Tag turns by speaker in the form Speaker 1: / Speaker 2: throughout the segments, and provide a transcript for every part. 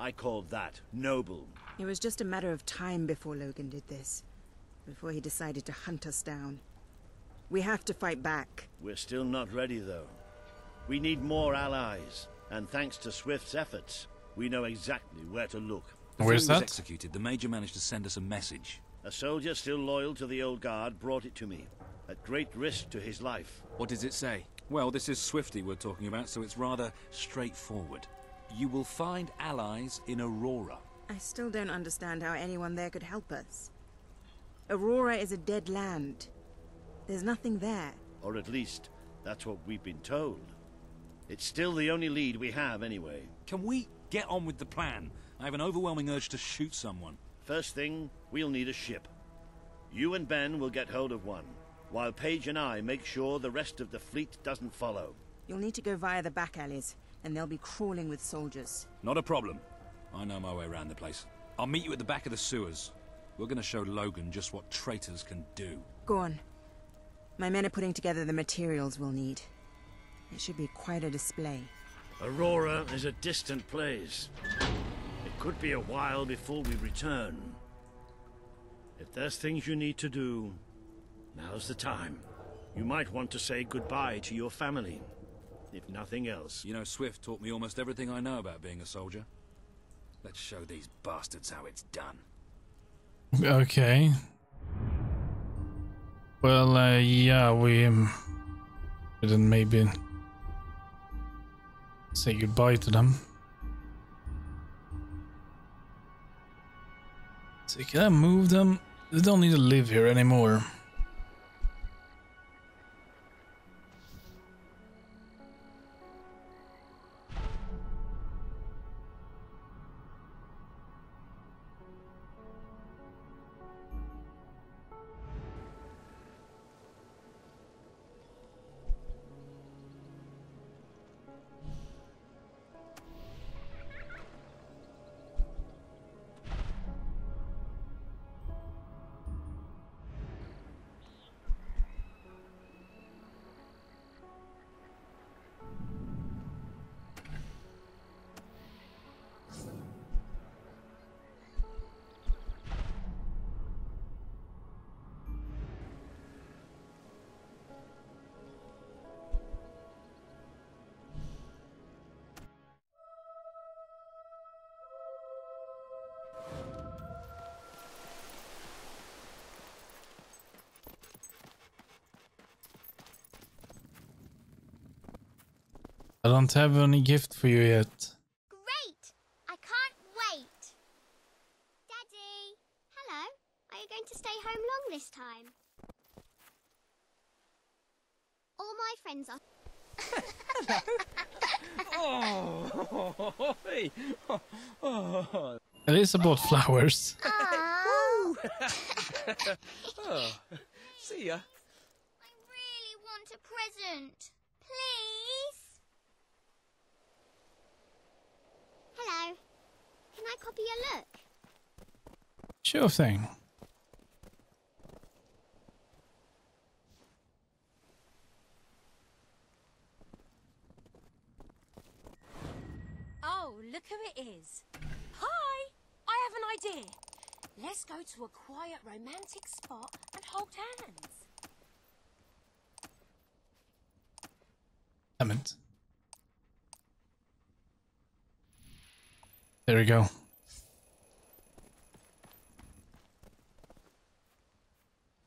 Speaker 1: I call that noble.
Speaker 2: It was just a matter of time before Logan did this. Before he decided to hunt us down. We have to fight back.
Speaker 1: We're still not ready, though. We need more allies, and thanks to Swift's efforts, we know exactly where to look.
Speaker 3: Before
Speaker 4: Where's
Speaker 3: he was
Speaker 4: that?
Speaker 3: executed, the Major managed to send us a message.
Speaker 1: A soldier still loyal to the old guard brought it to me, at great risk to his life.
Speaker 5: What does it say?
Speaker 3: Well, this is Swifty we're talking about, so it's rather straightforward. You will find allies in Aurora.
Speaker 2: I still don't understand how anyone there could help us. Aurora is a dead land. There's nothing there.
Speaker 1: Or at least, that's what we've been told. It's still the only lead we have, anyway.
Speaker 3: Can we get on with the plan? I have an overwhelming urge to shoot someone.
Speaker 1: First thing, we'll need a ship. You and Ben will get hold of one, while Page and I make sure the rest of the fleet doesn't follow.
Speaker 2: You'll need to go via the back alleys, and they'll be crawling with soldiers.
Speaker 3: Not a problem. I know my way around the place. I'll meet you at the back of the sewers. We're gonna show Logan just what traitors can do.
Speaker 2: Go on. My men are putting together the materials we'll need. It should be quite a display.
Speaker 1: Aurora is a distant place. It could be a while before we return. If there's things you need to do, now's the time. You might want to say goodbye to your family, if nothing else.
Speaker 3: You know, Swift taught me almost everything I know about being a soldier. Let's show these bastards how it's done.
Speaker 4: Okay. Well, uh, yeah, we um, didn't maybe say goodbye to them. So can I move them? They don't need to live here anymore. I don't have any gift for you yet.
Speaker 6: Great! I can't wait. Daddy, hello. Are you going to stay home long this time? All my friends are.
Speaker 4: Oh, Elisa bought flowers.
Speaker 6: Oh,
Speaker 5: See ya.
Speaker 6: I really want a present. Please? Hello. Can I copy your look?
Speaker 4: Sure thing.
Speaker 7: Oh, look who it is. Hi! I have an idea. Let's go to a quiet, romantic spot and hold hands.
Speaker 4: It. There we go.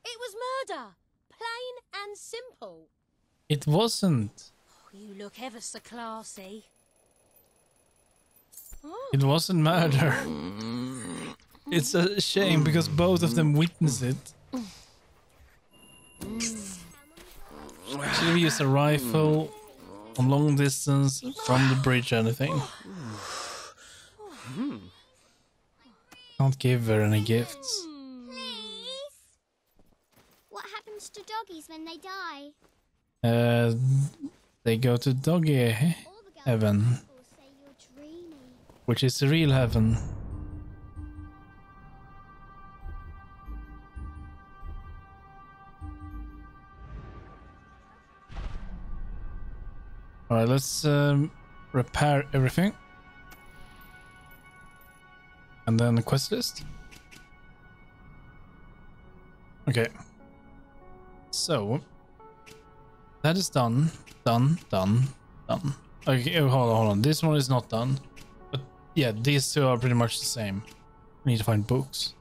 Speaker 7: It was murder. Plain and simple.
Speaker 4: It wasn't.
Speaker 7: Oh, you look ever so classy.
Speaker 4: It wasn't murder. Oh. It's a shame because both of them witnessed it. Should have used a rifle on long distance from the bridge or anything. Can't give her any gifts.
Speaker 6: Please? What happens to doggies when they die?
Speaker 4: Uh, they go to doggy
Speaker 6: All
Speaker 4: heaven, which is the real heaven. Alright, let's um, repair everything. And then the quest list. Okay. So that is done, done, done, done. Okay, oh, hold on, hold on. This one is not done. But yeah, these two are pretty much the same. We need to find books.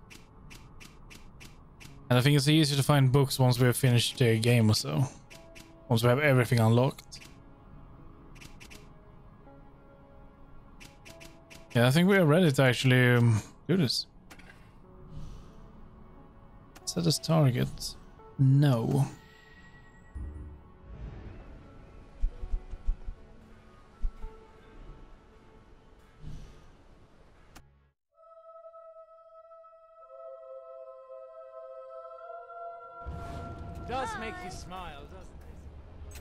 Speaker 4: And I think it's easier to find books once we have finished the game or so. Once we have everything unlocked. Yeah, I think we are ready to actually um, do this. Set as target. No.
Speaker 5: Make you smile, doesn't it?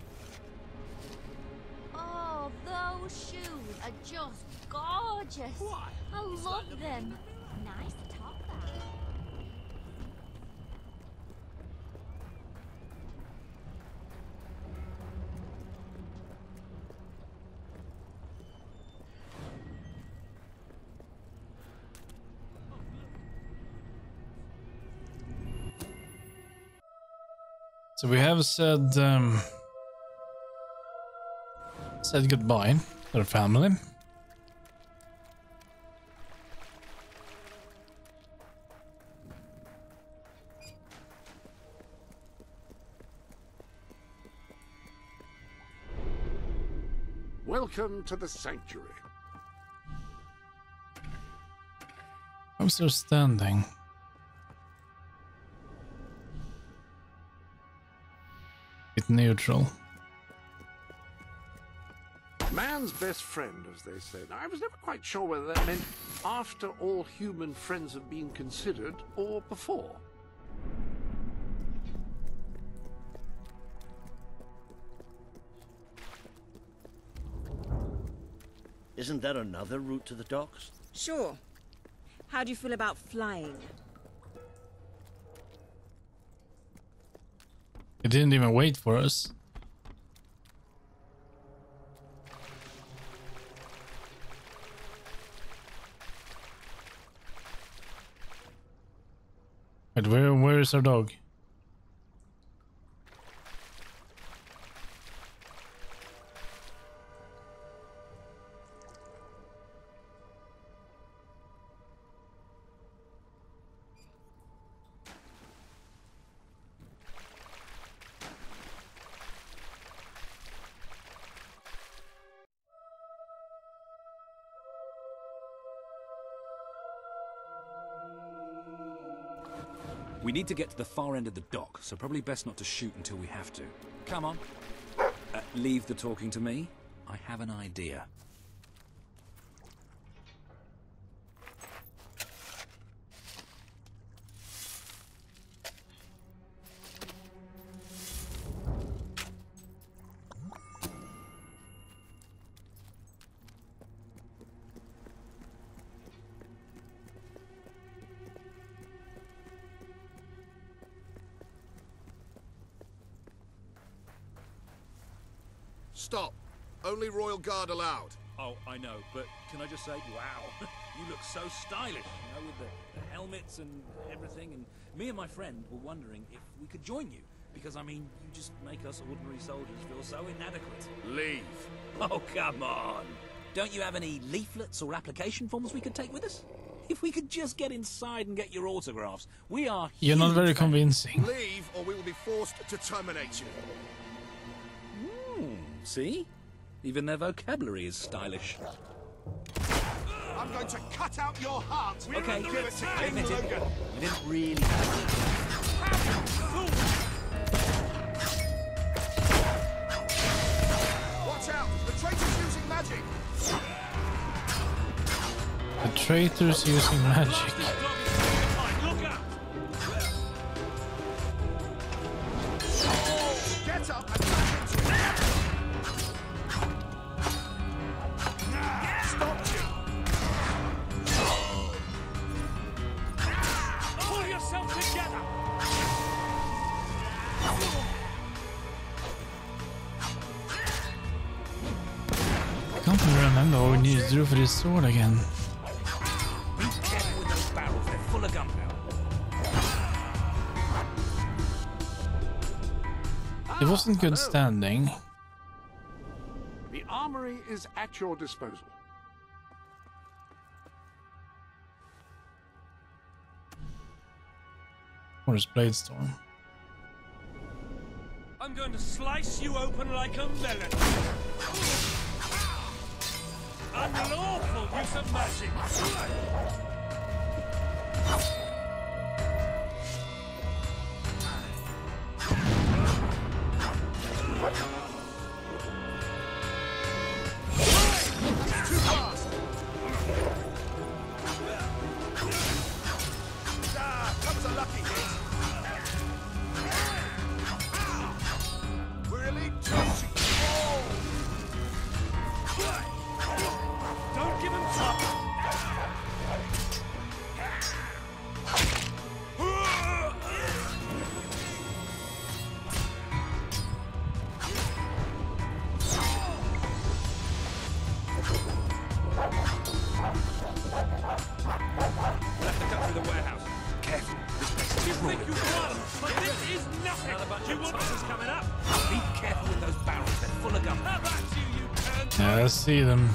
Speaker 7: Oh, those shoes are just gorgeous.
Speaker 5: Why?
Speaker 7: I love them.
Speaker 6: Nice
Speaker 4: So we have said um, said goodbye to the family.
Speaker 8: Welcome to the sanctuary.
Speaker 4: I'm still standing. Neutral.
Speaker 8: Man's best friend, as they said. I was never quite sure whether that meant after all human friends have been considered or before.
Speaker 1: Isn't there another route to the docks?
Speaker 2: Sure. How do you feel about flying?
Speaker 4: Didn't even wait for us. Wait, where where is our dog?
Speaker 3: Need to get to the far end of the dock, so probably best not to shoot until we have to. Come on. Uh, leave the talking to me. I have an idea.
Speaker 9: Stop. Only Royal Guard allowed.
Speaker 3: Oh, I know, but can I just say, wow, you look so stylish, you know, with the, the helmets and everything. And me and my friend were wondering if we could join you. Because, I mean, you just make us ordinary soldiers feel so inadequate.
Speaker 9: Leave.
Speaker 3: Oh, come on. Don't you have any leaflets or application forms we could take with us? If we could just get inside and get your autographs, we are.
Speaker 4: You're not very
Speaker 3: fans.
Speaker 4: convincing.
Speaker 9: Leave, or we will be forced to terminate you.
Speaker 3: See? Even their vocabulary is stylish.
Speaker 9: I'm going to cut out your heart.
Speaker 3: We're Okay,
Speaker 9: Give it to
Speaker 3: I
Speaker 9: King
Speaker 3: admit it.
Speaker 9: Logan.
Speaker 3: We didn't really.
Speaker 9: Watch out. The traitor's using magic.
Speaker 4: The traitors using magic. I can't even remember what we need to do for this sword again.
Speaker 3: full of gunpowder.
Speaker 4: It wasn't good standing.
Speaker 8: The armory is at your disposal.
Speaker 4: Or is Bladestorm?
Speaker 5: I'm going to slice you open like a melon. Unlawful use of magic.
Speaker 4: I see them.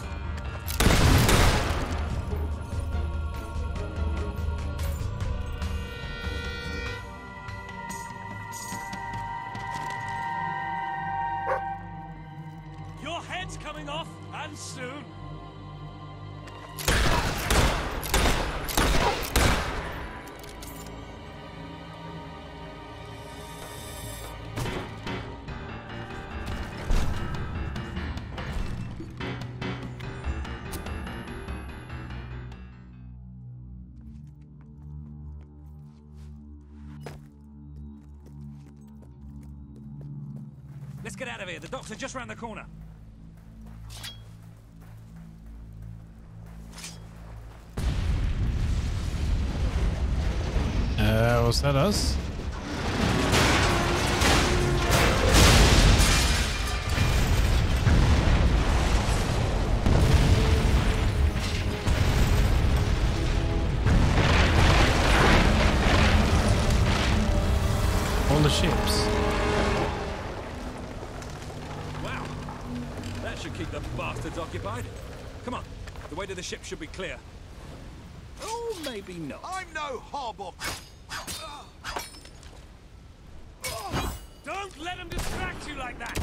Speaker 3: Docks are just round the corner.
Speaker 4: Uh, was that us? The
Speaker 3: way to the ship should be clear. Oh, maybe not.
Speaker 9: I'm no hobble.
Speaker 5: Don't let him distract you like that.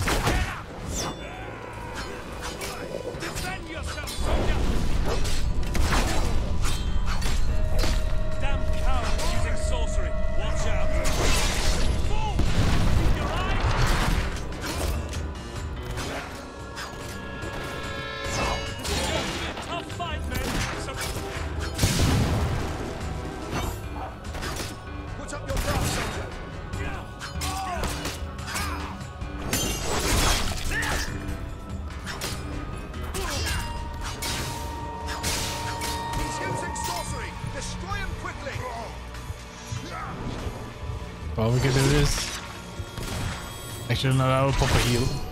Speaker 4: We can do this. Actually, no, I will pop a heal.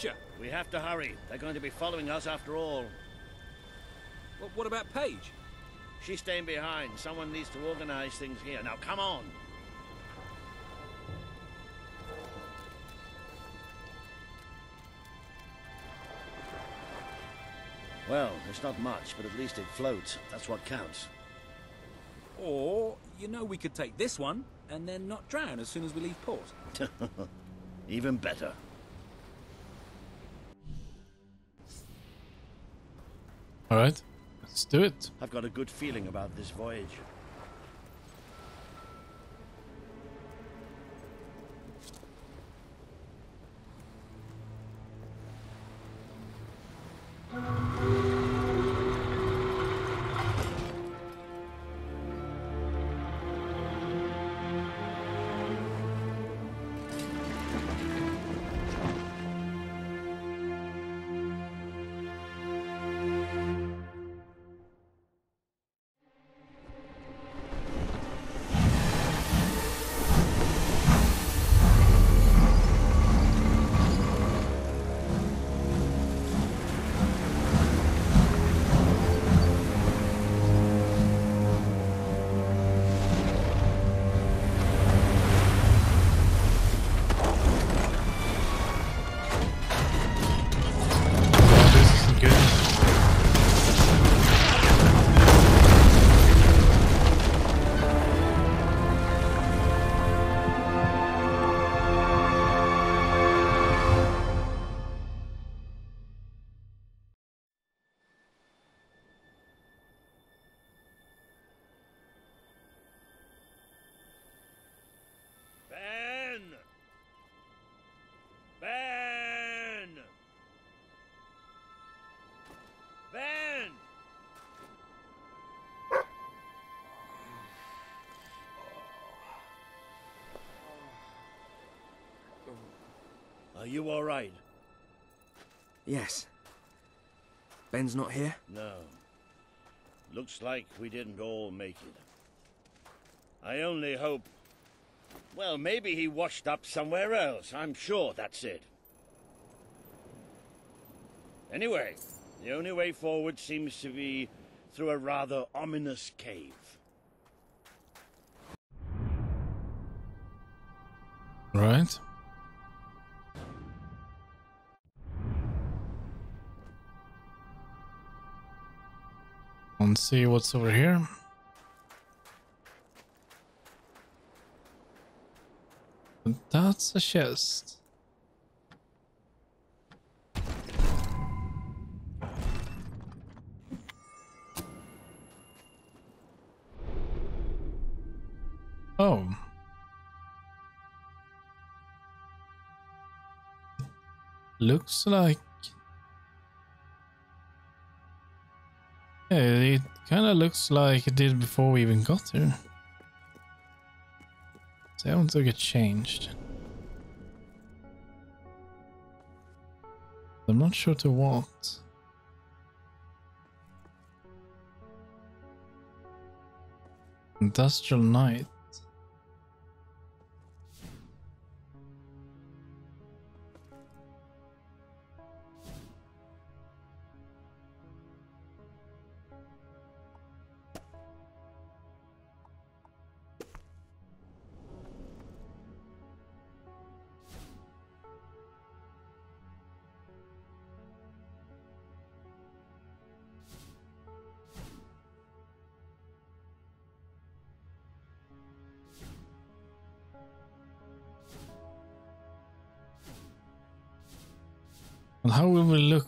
Speaker 3: You?
Speaker 1: We have to hurry. They're going to be following us after all.
Speaker 3: What, what about Page?
Speaker 1: She's staying behind. Someone needs to organize things here. Now, come on. Well, it's not much, but at least it floats. That's what counts.
Speaker 3: Or, you know, we could take this one and then not drown as soon as we leave port.
Speaker 1: Even better.
Speaker 4: All right, let's do it.
Speaker 1: I've got a good feeling about this voyage. You all right?
Speaker 10: Yes. Ben's not here?
Speaker 1: No. Looks like we didn't all make it. I only hope... Well, maybe he washed up somewhere else. I'm sure that's it. Anyway, the only way forward seems to be through a rather ominous cave.
Speaker 4: Right. See what's over here. That's a chest. Oh. Looks like... Yeah, it kind of looks like it did before we even got here. So I want to get changed. I'm not sure to what. Industrial night.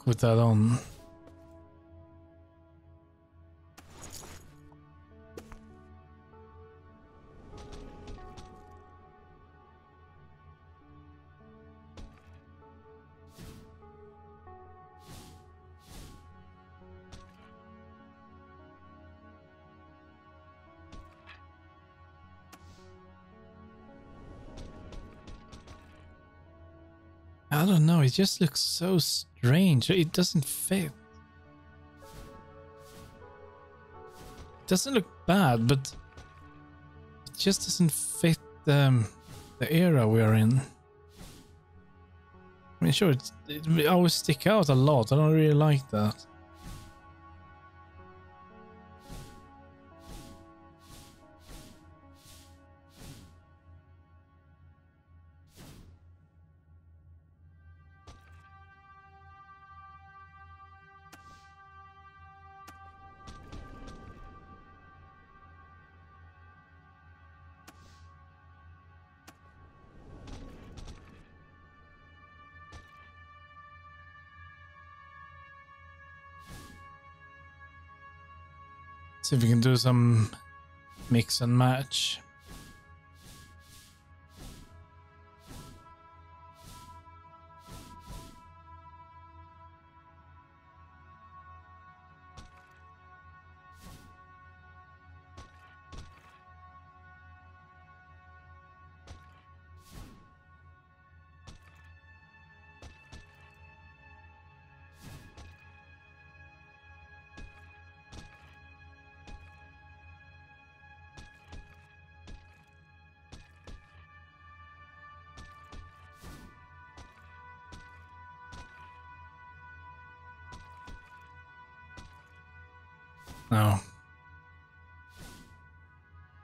Speaker 4: With that on? I don't know, it just looks so strange. It doesn't fit. It doesn't look bad, but it just doesn't fit um, the era we're in. I mean, sure, it's, it always stick out a lot. I don't really like that. See if we can do some mix and match.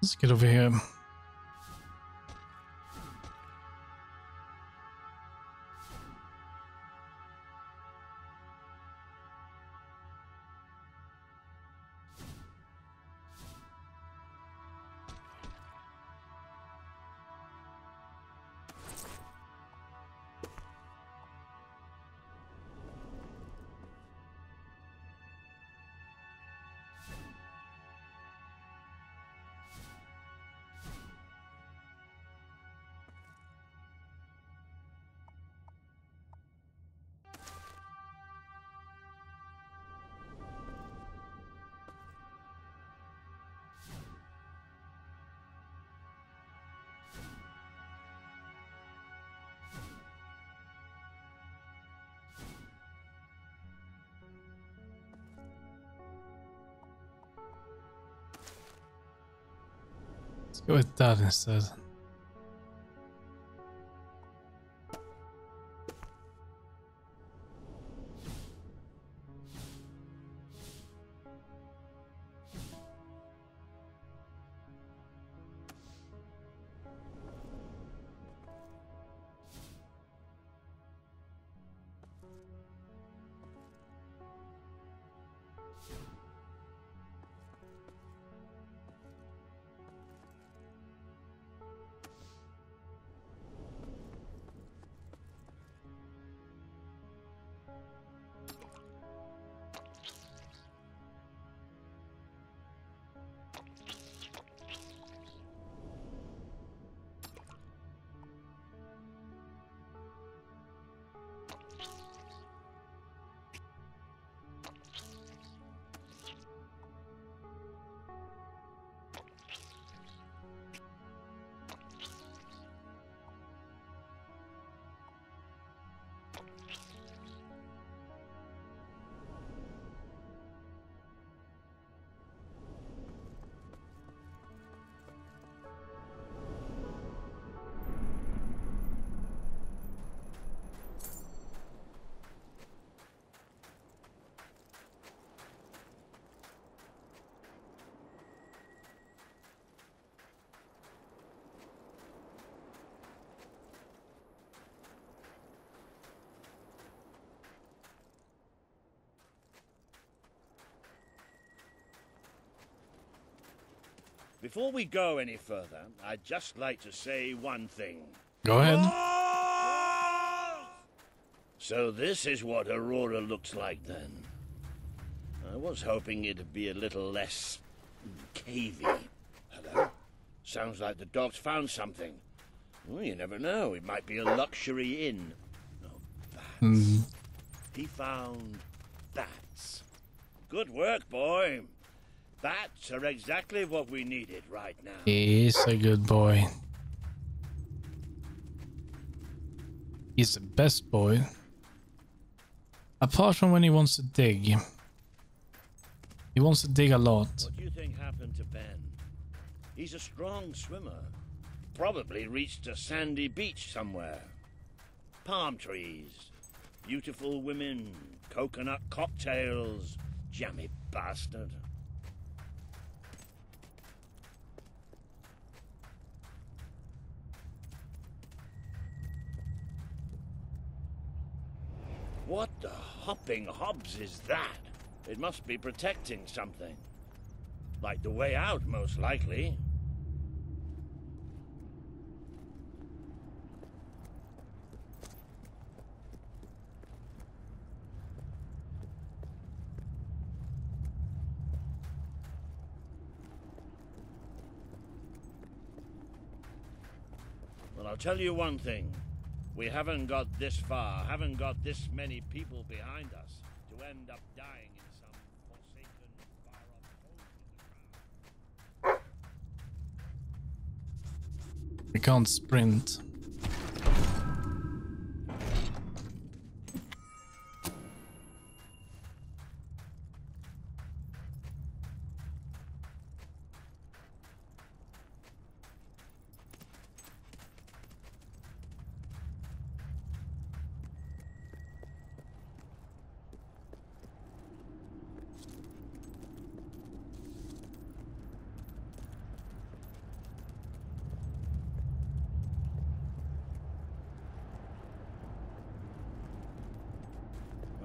Speaker 4: Let's get over here. Go with that
Speaker 1: Before we go any further, I'd just like to say one thing.
Speaker 4: Go ahead.
Speaker 1: So this is what Aurora looks like then. I was hoping it'd be a little less cavey. Hello? Sounds like the dog's found something. Well, you never know. It might be a luxury inn. Oh, bats. Mm-hmm. He found bats. Good work, boy. Bats are uh, exactly what we needed right now.
Speaker 4: He's a good boy. He's the best boy. Apart from when he wants to dig. He wants to dig a lot.
Speaker 1: What do you think happened to Ben? He's a strong swimmer. Probably reached a sandy beach somewhere. Palm trees, beautiful women, coconut cocktails. Jammy bastard. What the hopping hobs is that? It must be protecting something. Like the way out, most likely. Well, I'll tell you one thing. We haven't got this far, haven't got this many people behind us to end up dying in some forsaken, far-off hole in the ground.
Speaker 4: We can't sprint.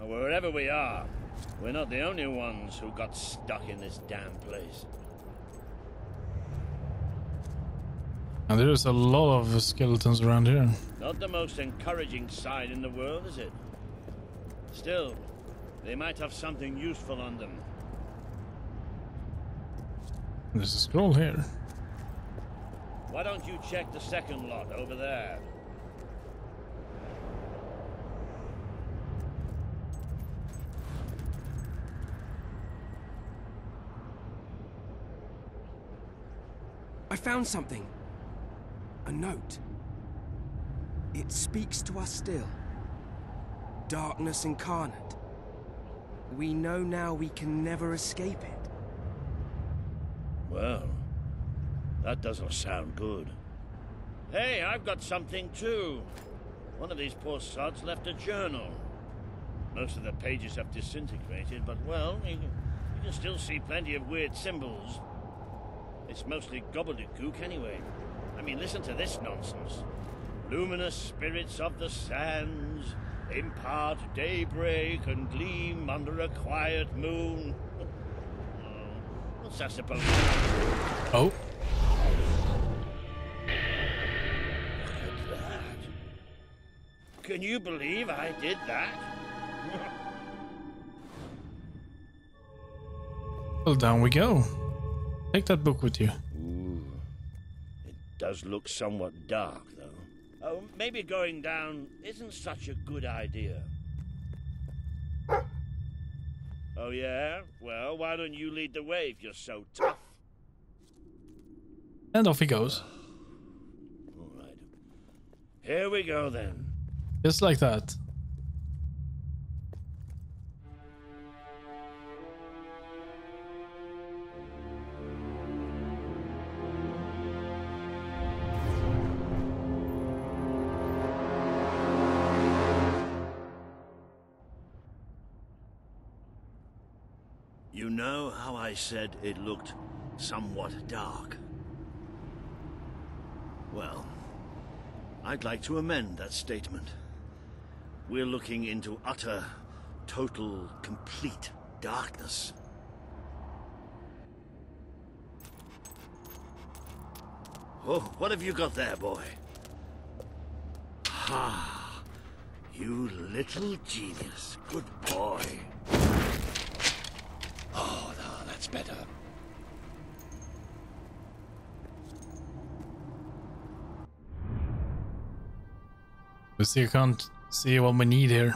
Speaker 1: Wherever we are, we're not the only ones who got stuck in this damn place.
Speaker 4: And there's a lot of skeletons around here.
Speaker 1: Not the most encouraging sight in the world, is it? Still, they might have something useful on them.
Speaker 4: There's a scroll here.
Speaker 1: Why don't you check the second lot over there?
Speaker 10: Found something. A note. It speaks to us still. Darkness incarnate. We know now we can never escape it.
Speaker 1: Well, That doesn't sound good. Hey, I've got something too. One of these poor sods left a journal. Most of the pages have disintegrated, but well, you, you can still see plenty of weird symbols. It's mostly gobbledygook anyway. I mean, listen to this nonsense. Luminous spirits of the sands impart daybreak and gleam under a quiet moon. Oh, What's that supposed to mean?
Speaker 4: Oh,
Speaker 1: Look at that. Can you believe I did that?
Speaker 4: well, down we go. Take that book with you.
Speaker 1: Ooh. It does look somewhat dark, though. Oh, maybe going down isn't such a good idea. Oh, yeah? Well, why don't you lead the way if you're so tough?
Speaker 4: And off he goes.
Speaker 1: All right. Here we go, then.
Speaker 4: Just like that.
Speaker 1: I said it looked somewhat dark? Well, I'd like to amend that statement. We're looking into utter, total, complete darkness. Oh, what have you got there, boy? Ha! You little genius. Good boy. No, better.
Speaker 4: We still can't see what we need here.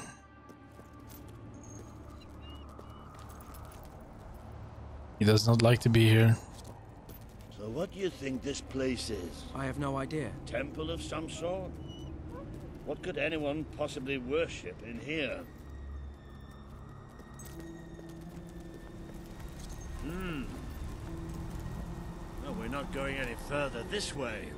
Speaker 4: He does not like to be here.
Speaker 1: So what do you think this place is?
Speaker 10: I have no idea.
Speaker 1: Temple of some sort? What could anyone possibly worship in here? Not going any further this way.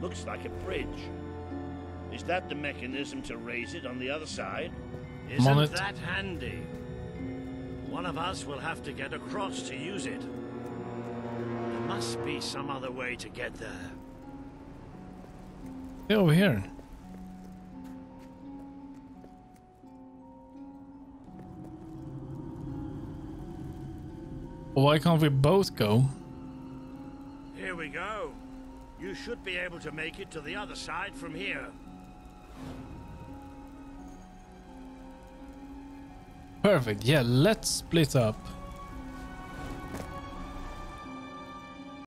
Speaker 1: Looks like a bridge. Is that the mechanism to raise it on the other side? Isn't that handy? One of us will have to get across to use it. There must be some other way to get there.
Speaker 4: Hey, over here. Why can't we both go?
Speaker 1: Here we go. You should be able to make it to the other side from here.
Speaker 4: Perfect. Yeah, let's split up.